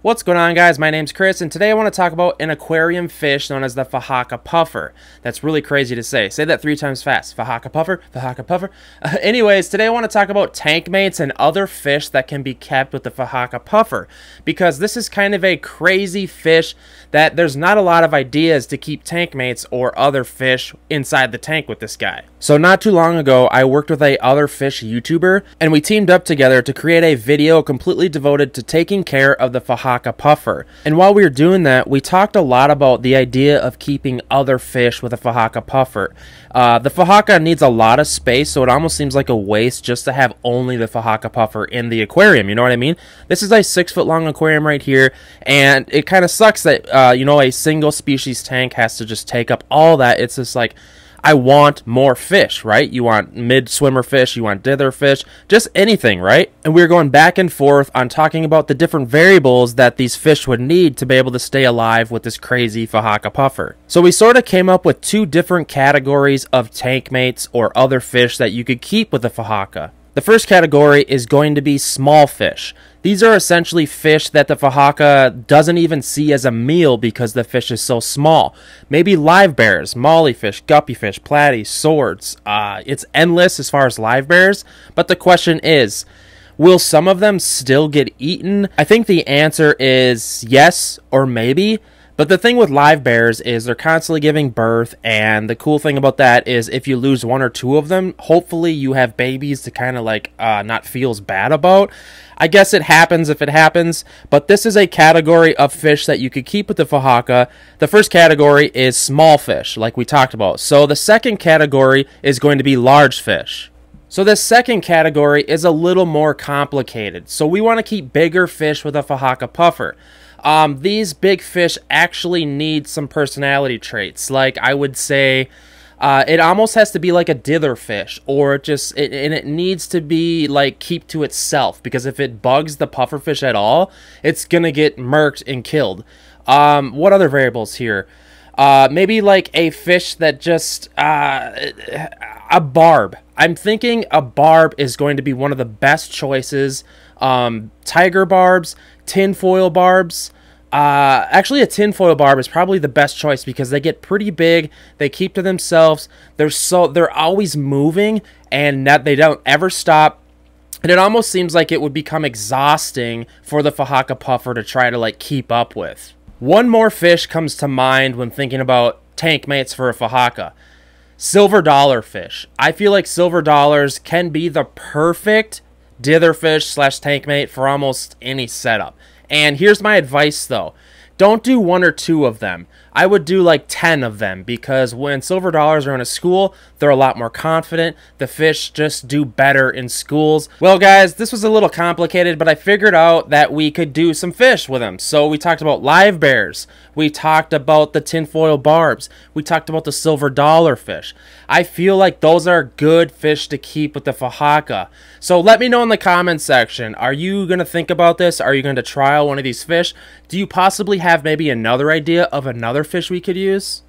What's going on guys, my name's Chris and today I want to talk about an aquarium fish known as the Fahaka Puffer. That's really crazy to say. Say that three times fast. Fahaka Puffer, Fahaka Puffer. Uh, anyways, today I want to talk about tank mates and other fish that can be kept with the Fahaka Puffer because this is kind of a crazy fish that there's not a lot of ideas to keep tank mates or other fish inside the tank with this guy. So not too long ago, I worked with a other fish YouTuber and we teamed up together to create a video completely devoted to taking care of the Fahaka Fahaka puffer. And while we were doing that, we talked a lot about the idea of keeping other fish with a Fahaka puffer. Uh, the Fahaka needs a lot of space, so it almost seems like a waste just to have only the Fahaka puffer in the aquarium. You know what I mean? This is a six foot long aquarium right here, and it kind of sucks that, uh, you know, a single species tank has to just take up all that. It's just like, I want more fish, right? You want mid swimmer fish, you want dither fish, just anything, right? And we are going back and forth on talking about the different variables that these fish would need to be able to stay alive with this crazy Fahaka puffer. So we sort of came up with two different categories of tank mates or other fish that you could keep with the Fahaka. The first category is going to be small fish. These are essentially fish that the Fahaka doesn't even see as a meal because the fish is so small. Maybe livebearers, molly fish, guppy fish, platy, swords. Uh, it's endless as far as livebearers, but the question is, will some of them still get eaten? I think the answer is yes or maybe. But the thing with livebearers is they're constantly giving birth, and the cool thing about that is if you lose one or two of them, hopefully you have babies to kind of like uh, not feel as bad about. I guess it happens if it happens, but this is a category of fish that you could keep with the Fahaka. The first category is small fish, like we talked about. So the second category is going to be large fish. So this second category is a little more complicated. So we want to keep bigger fish with a Fahaka puffer. Um, these big fish actually need some personality traits. Like I would say, uh, it almost has to be like a dither fish, or it just it, and it needs to be like keep to itself because if it bugs the puffer fish at all, it's gonna get murked and killed. Um, what other variables here? Uh, maybe like a fish that just uh, a barb. I'm thinking a barb is going to be one of the best choices. Um, tiger barbs, tinfoil barbs. Uh, actually, a tinfoil barb is probably the best choice because they get pretty big. They keep to themselves. They're so they're always moving, and that they don't ever stop. And it almost seems like it would become exhausting for the Fahaka puffer to try to like keep up with. One more fish comes to mind when thinking about tank mates for a Fahaka. Silver dollar fish. I feel like silver dollars can be the perfect ditherfish slash tank mate for almost any setup. And here's my advice though. Don't do one or two of them. I would do like 10 of them because when silver dollars are in a school, they're a lot more confident. The fish just do better in schools. Well, guys, this was a little complicated, but I figured out that we could do some fish with them. So we talked about livebearers. We talked about the tinfoil barbs. We talked about the silver dollar fish. I feel like those are good fish to keep with the Fahaka. So let me know in the comments section. Are you going to think about this? Are you going to trial one of these fish? Do you possibly have maybe another idea of another fish we could use?